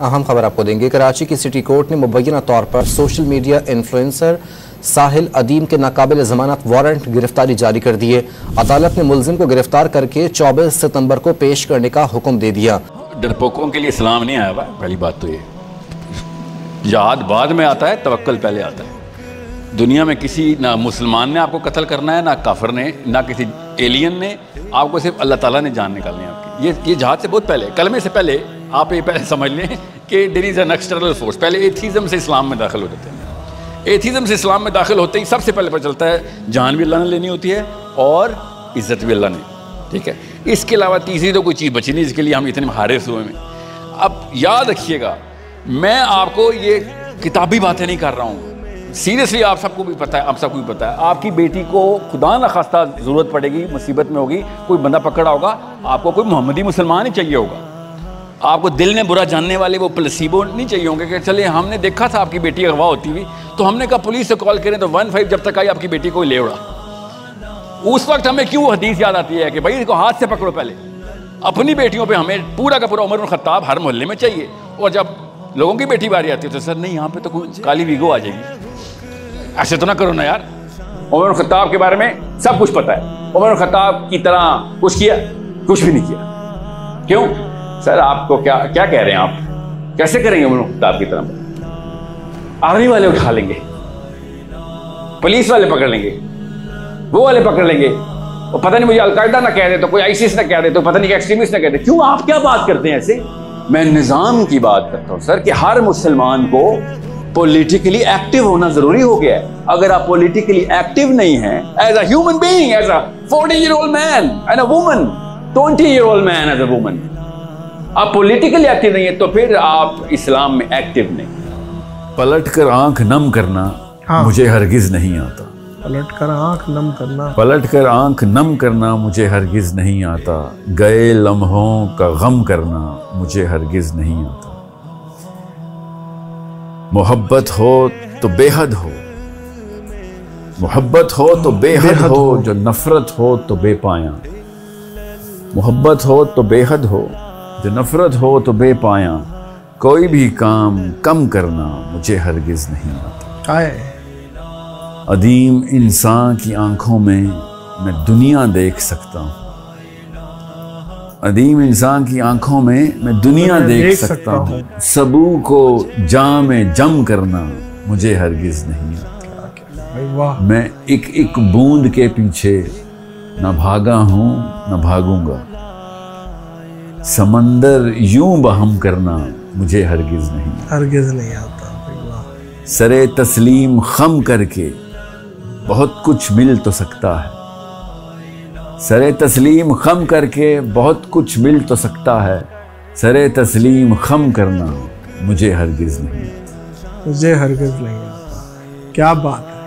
अहम खबर आपको देंगे कराची की सिटी कोर्ट ने मुबैना तौर पर social media influencer Sahil Adeem के नाकाबिल जमानत वारंट गिरफ्तारी जारी कर दिए। अदालत ने मुलजिम को गिरफ़्तार करके 24 सितंबर को पेश करने का हुक्म दे दिया। डरपोकों के लिए इस्लाम नहीं आया पहली बात तो ये। जहाद बाद में आता है तवक्ल पहले आता है। दुनिया में किसी ना मुसलमान ने आपको कत्ल करना है, ना काफर ने, ना किसी एलियन ने, आपको सिर्फ़ अल्लाह ताला ने जान निकालनी है आपकी। ये ये जहाज़ से बहुत पहले, कलमे से पहले आप ये पहले समझ लें कि there is an external force पहले एथीज़म से इस्लाम में दाखिल हो जाते हैं एथीज़म से इस्लाम में दाखिल होते ही सबसे पहले पता चलता है, जान भी अल्लाह ने लेनी होती है और इज़्ज़त भी अल्लाह ने। ठीक है? इसके अलावा तीसरी तो कोई चीज़ बची नहीं जिसके लिए हम इतने हारिस हुए में अब याद रखिएगा, मैं आपको ये किताबी बातें नहीं कर रहा हूँ। सीरियसली आप सबको भी पता है, आप सबको भी पता है। आपकी बेटी को खुदा न खास्ता ज़रूरत पड़ेगी, मुसीबत में होगी, कोई बंदा पकड़ा होगा, आपको कोई मोहम्मदी मुसलमान ही चाहिए होगा। आपको दिल में बुरा जानने वाले वो प्लसीबो नहीं चाहिए होंगे कि चले हमने देखा था आपकी बेटी अगवा होती हुई तो हमने कहा पुलिस से कॉल करें तो वन फाइव जब तक आई आपकी बेटी को ले उड़ा। उस वक्त हमें क्यों हदीस याद आती है कि भाई इसको हाथ से पकड़ो पहले। अपनी बेटियों पे हमें पूरा का पूरा उमर खत्ताब हर मोहल्ले में चाहिए। और जब लोगों की बेटी बारी आती है तो सर, नहीं, यहाँ पे तो काली वीगो आ जाएगी। ऐसे तो ना करो ना यार। उमर खत्ताब के बारे में सब कुछ पता है। उमर खत्ताब की तरह कुछ किया, कुछ भी नहीं किया। क्यों? सर, आपको क्या क्या कह रहे हैं आप? कैसे करेंगे उमर की तरह आर्मी वाले उठा लेंगे। पुलिस वाले पकड़ लेंगे। वो वाले पकड़ लेंगे। वो पता नहीं मुझे अलकायदा ना कह दे तो कोई आईसीस ना कह दे तो पता नहीं एक्सट्रीमिस्ट ना कह दे। क्यों आप क्या बात करते हैं ऐसे? मैं निज़ाम की बात करता हूँ, सर, कि हर मुसलमान को पॉलिटिकली एक्टिव होना ज़रूरी हो गया है। अगर आप पॉलिटिकली एक्टिव नहीं है as a human being as a 40 year old man and a woman 20 year old man as a woman आप पॉलिटिकली एक्टिव नहीं है तो फिर आप इस्लाम में एक्टिव नहीं। पलट कर आँख नम करना हाँ। मुझे हरगिज नहीं आता। पलट कर आँख नम करना। पलट कर आँख नम करना मुझे हरगिज नहीं आता। गए लम्हों का गम करना मुझे हरगिज नहीं आता। मोहब्बत हो तो बेहद हो। मोहब्बत हो तो बेहद बेहद हो हो। जो नफरत हो तो बेपाया। मोहब्बत हो तो बेहद हो। जो नफरत हो तो बेपाया कोई भी काम कम करना मुझे हरगिज नहीं आता। अदीम इंसान की आँखों में मैं दुनिया देख सकता हूँ। अदीम इंसान की आँखों में मैं दुनिया मैं देख, देख सकता सकता हूँ। सबू को जाम में जम करना मुझे हरगिज नहीं आता। मैं एक एक बूंद के पीछे न भागा हूँ ना भागूँगा। समंदर यूँ बहम करना मुझे हरगिज नहीं। हरगिज नहीं आता सरे तस्लीम खम करके बहुत कुछ मिल तो सकता है। सरे तस्लीम खम करके बहुत कुछ मिल तो सकता है। सरे तस्लीम खम करना मुझे हरगिज नहीं। मुझे हरगिज नहीं आता। क्या बात है।